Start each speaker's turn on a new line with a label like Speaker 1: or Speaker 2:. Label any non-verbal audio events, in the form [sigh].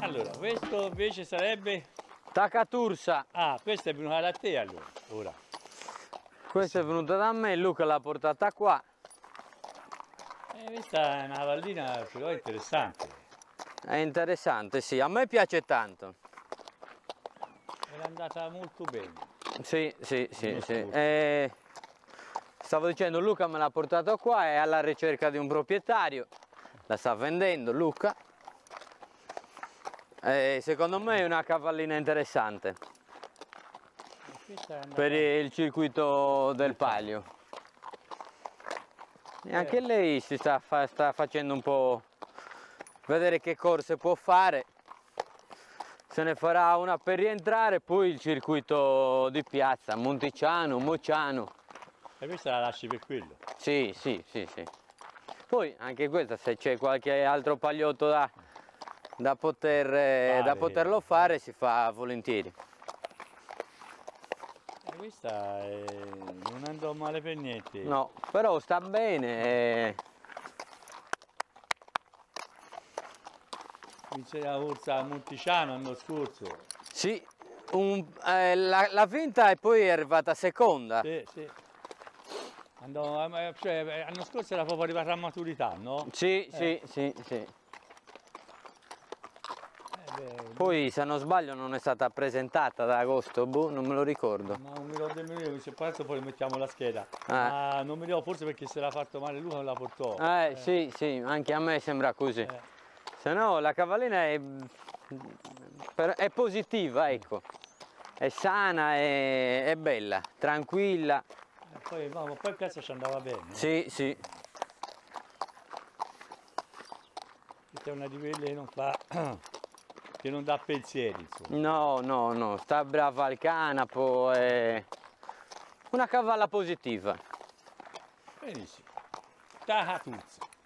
Speaker 1: Allora, questo invece sarebbe...
Speaker 2: Tacatursa.
Speaker 1: Ah, questa è venuta da te allora, ora.
Speaker 2: Questa sì. è venuta da me, Luca l'ha portata qua.
Speaker 1: Eh, questa è una pallina però interessante.
Speaker 2: È interessante, sì, a me piace tanto.
Speaker 1: È andata molto bene.
Speaker 2: Sì, sì, sì, sì. Eh, stavo dicendo, Luca me l'ha portato qua, è alla ricerca di un proprietario. La sta vendendo Luca. Eh, secondo me è una cavallina interessante per il circuito del palio. E anche lei si sta, fa- sta facendo un po' vedere che corse può fare. Se ne farà una per rientrare, poi il circuito di piazza, Monticiano, Mociano.
Speaker 1: E questa la lasci per quello.
Speaker 2: Sì, sì, sì, sì. Poi anche questa, se c'è qualche altro pagliotto da, da poter, eh, da poterlo fare, si fa volentieri.
Speaker 1: E questa è... non andò male per niente.
Speaker 2: No, però sta bene. eh,
Speaker 1: Vinse la corsa a Monticiano l'anno scorso.
Speaker 2: sì, un- eh, la, la vinta e poi è arrivata seconda.
Speaker 1: Sì, sì. Andò, eh, cioè, eh, l'anno scorso era proprio arrivata a maturità, no?
Speaker 2: Sì, sì, sì, sì.
Speaker 1: Eh, beh,
Speaker 2: Poi se non sbaglio non è stata presentata ad agosto, boh, non me lo ricordo.
Speaker 1: ma non mi ricordo nemmeno io, se adesso poi mettiamo la scheda.
Speaker 2: Ah.
Speaker 1: Ma non mi ricordo, forse perché se l'ha fatto male lui non la portò.
Speaker 2: Eh, sì, sì, anche a me sembra così.
Speaker 1: Eh,
Speaker 2: Se no la cavallina è, è positiva, ecco. È sana, è, è bella, tranquilla.
Speaker 1: e poi, no, poi il pezzo ci andava bene. no?
Speaker 2: Sì, sì.
Speaker 1: È una di quelle che non fa, [clears throat] che non dà pensieri, insomma.
Speaker 2: No, no, no, sta brava al canapo, è una cavalla positiva.
Speaker 1: Benissimo. Tacatuzza.